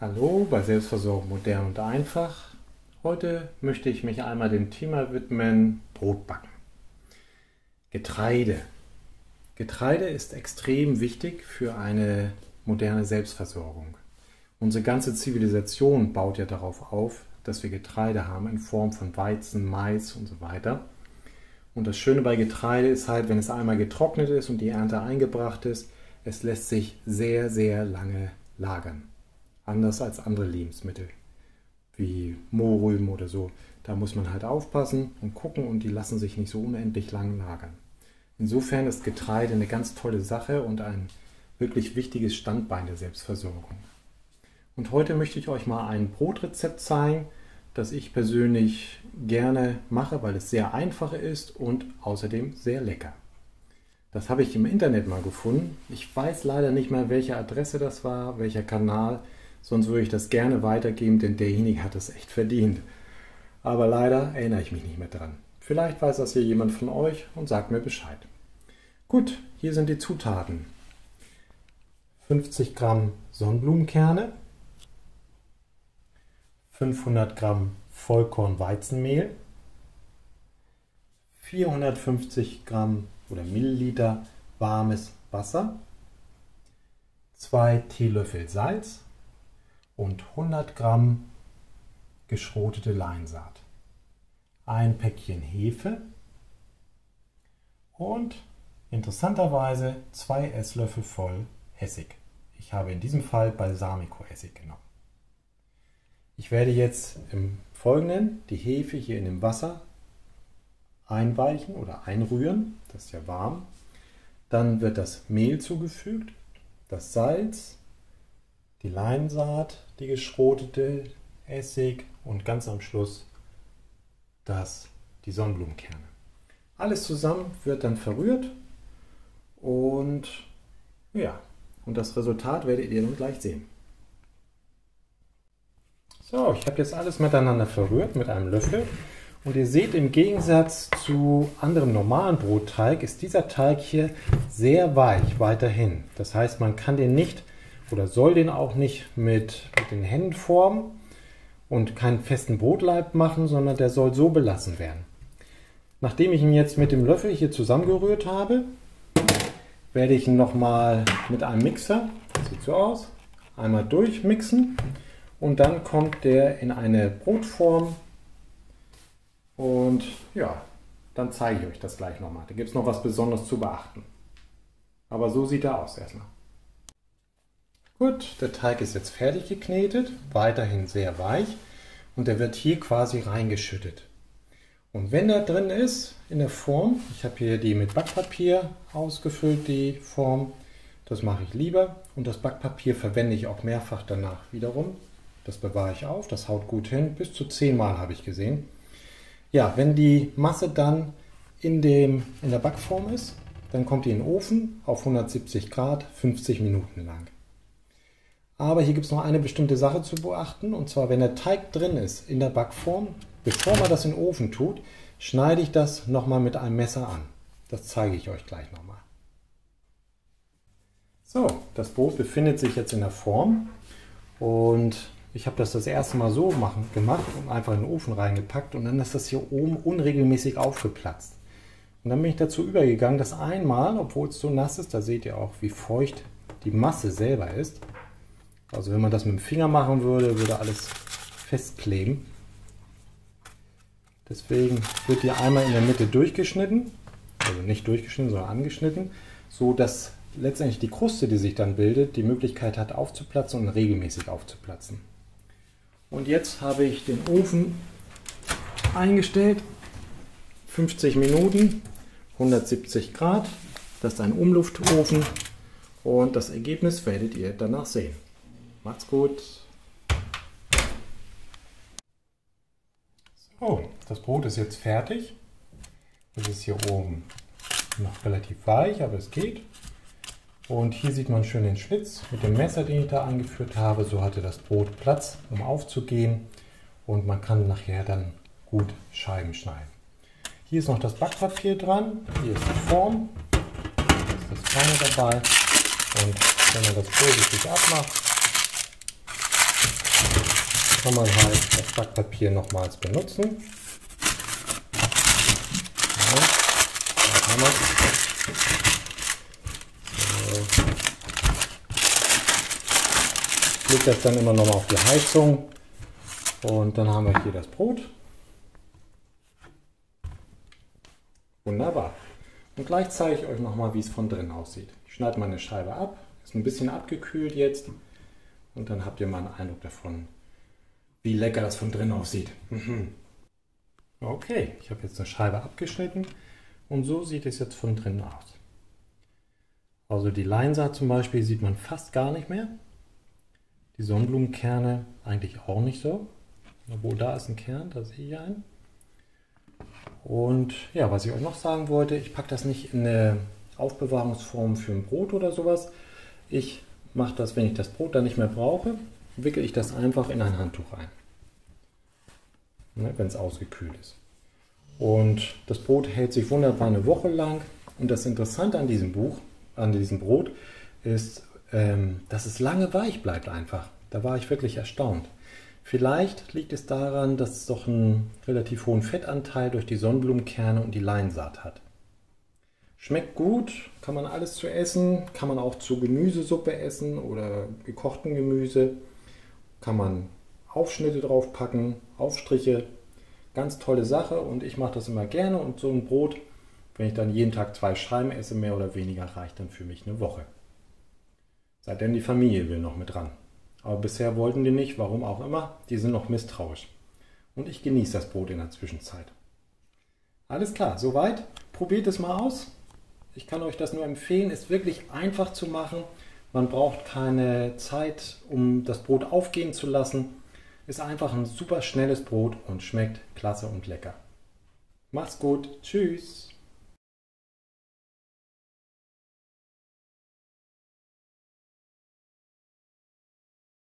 Hallo bei Selbstversorgung modern und einfach. Heute möchte ich mich einmal dem Thema widmen Brotbacken. Getreide. Getreide ist extrem wichtig für eine moderne Selbstversorgung. Unsere ganze Zivilisation baut ja darauf auf, dass wir Getreide haben in Form von Weizen, Mais und so weiter. Und das Schöne bei Getreide ist halt, wenn es einmal getrocknet ist und die Ernte eingebracht ist, es lässt sich sehr, sehr lange lagern anders als andere Lebensmittel, wie Mohrrüben oder so. Da muss man halt aufpassen und gucken und die lassen sich nicht so unendlich lang lagern. Insofern ist Getreide eine ganz tolle Sache und ein wirklich wichtiges Standbein der Selbstversorgung. Und heute möchte ich euch mal ein Brotrezept zeigen, das ich persönlich gerne mache, weil es sehr einfach ist und außerdem sehr lecker. Das habe ich im Internet mal gefunden. Ich weiß leider nicht mehr, welche Adresse das war, welcher Kanal. Sonst würde ich das gerne weitergeben, denn derjenige hat es echt verdient. Aber leider erinnere ich mich nicht mehr dran. Vielleicht weiß das hier jemand von euch und sagt mir Bescheid. Gut, hier sind die Zutaten. 50 Gramm Sonnenblumenkerne, 500 Gramm Vollkornweizenmehl, 450 Gramm oder Milliliter warmes Wasser, 2 Teelöffel Salz, und 100 Gramm geschrotete Leinsaat, ein Päckchen Hefe und interessanterweise zwei Esslöffel voll Essig. Ich habe in diesem Fall Balsamico-Essig genommen. Ich werde jetzt im Folgenden die Hefe hier in dem Wasser einweichen oder einrühren. Das ist ja warm. Dann wird das Mehl zugefügt, das Salz, die Leinsaat, die geschrotete, Essig und ganz am Schluss das, die Sonnenblumenkerne. Alles zusammen wird dann verrührt und ja, und das Resultat werdet ihr dann gleich sehen. So, ich habe jetzt alles miteinander verrührt mit einem Löffel. Und ihr seht, im Gegensatz zu anderem normalen Brotteig ist dieser Teig hier sehr weich weiterhin. Das heißt, man kann den nicht oder soll den auch nicht mit, mit den Händen formen und keinen festen Brotleib machen, sondern der soll so belassen werden. Nachdem ich ihn jetzt mit dem Löffel hier zusammengerührt habe, werde ich ihn nochmal mit einem Mixer, das sieht so aus, einmal durchmixen und dann kommt der in eine Brotform und ja, dann zeige ich euch das gleich nochmal. Da gibt es noch was Besonderes zu beachten. Aber so sieht er aus erstmal. Gut, der Teig ist jetzt fertig geknetet, weiterhin sehr weich und der wird hier quasi reingeschüttet. Und wenn er drin ist in der Form, ich habe hier die mit Backpapier ausgefüllt, die Form, das mache ich lieber und das Backpapier verwende ich auch mehrfach danach wiederum. Das bewahre ich auf, das haut gut hin, bis zu 10 Mal habe ich gesehen. Ja, wenn die Masse dann in, dem, in der Backform ist, dann kommt die in den Ofen auf 170 Grad 50 Minuten lang. Aber hier gibt es noch eine bestimmte Sache zu beachten. Und zwar, wenn der Teig drin ist in der Backform, bevor man das in den Ofen tut, schneide ich das nochmal mit einem Messer an. Das zeige ich euch gleich nochmal. So, das Brot befindet sich jetzt in der Form. Und ich habe das das erste Mal so machen, gemacht und einfach in den Ofen reingepackt. Und dann ist das hier oben unregelmäßig aufgeplatzt. Und dann bin ich dazu übergegangen, das einmal, obwohl es so nass ist, da seht ihr auch, wie feucht die Masse selber ist, also wenn man das mit dem Finger machen würde, würde alles festkleben. Deswegen wird hier einmal in der Mitte durchgeschnitten, also nicht durchgeschnitten, sondern angeschnitten, so dass letztendlich die Kruste, die sich dann bildet, die Möglichkeit hat aufzuplatzen und regelmäßig aufzuplatzen. Und jetzt habe ich den Ofen eingestellt, 50 Minuten, 170 Grad. Das ist ein Umluftofen und das Ergebnis werdet ihr danach sehen. Macht's gut. So, das Brot ist jetzt fertig. Es ist hier oben noch relativ weich, aber es geht. Und hier sieht man schön den Schlitz mit dem Messer, den ich da angeführt habe. So hatte das Brot Platz, um aufzugehen. Und man kann nachher dann gut Scheiben schneiden. Hier ist noch das Backpapier dran. Hier ist die Form. Hier ist das Feine dabei. Und wenn man das vorsichtig abmacht, kann man halt das Backpapier nochmals benutzen. So. Ich das dann immer nochmal auf die Heizung und dann haben wir hier das Brot. Wunderbar. Und gleich zeige ich euch nochmal, wie es von drin aussieht. Ich schneide mal eine Scheibe ab, ist ein bisschen abgekühlt jetzt und dann habt ihr mal einen Eindruck davon, wie lecker das von drin aussieht. Mhm. Okay, ich habe jetzt eine Scheibe abgeschnitten und so sieht es jetzt von drin aus. Also die Leinsaat zum Beispiel sieht man fast gar nicht mehr. Die Sonnenblumenkerne eigentlich auch nicht so. Obwohl da ist ein Kern, da sehe ich einen. Und ja, was ich euch noch sagen wollte, ich packe das nicht in eine Aufbewahrungsform für ein Brot oder sowas. Ich mache das, wenn ich das Brot dann nicht mehr brauche, wickel ich das einfach in ein Handtuch ein, ne, wenn es ausgekühlt ist. Und das Brot hält sich wunderbar eine Woche lang. Und das Interessante an diesem Buch, an diesem Brot, ist, ähm, dass es lange weich bleibt einfach. Da war ich wirklich erstaunt. Vielleicht liegt es daran, dass es doch einen relativ hohen Fettanteil durch die Sonnenblumenkerne und die Leinsaat hat. Schmeckt gut, kann man alles zu essen, kann man auch zu Gemüsesuppe essen oder gekochten Gemüse. Kann man Aufschnitte drauf packen, Aufstriche. Ganz tolle Sache und ich mache das immer gerne und so ein Brot, wenn ich dann jeden Tag zwei Scheiben esse, mehr oder weniger reicht dann für mich eine Woche. Seitdem die Familie will noch mit dran. Aber bisher wollten die nicht, warum auch immer, die sind noch misstrauisch. Und ich genieße das Brot in der Zwischenzeit. Alles klar, soweit. Probiert es mal aus. Ich kann euch das nur empfehlen, ist wirklich einfach zu machen. Man braucht keine Zeit, um das Brot aufgehen zu lassen. Ist einfach ein super schnelles Brot und schmeckt klasse und lecker. Macht's gut. Tschüss.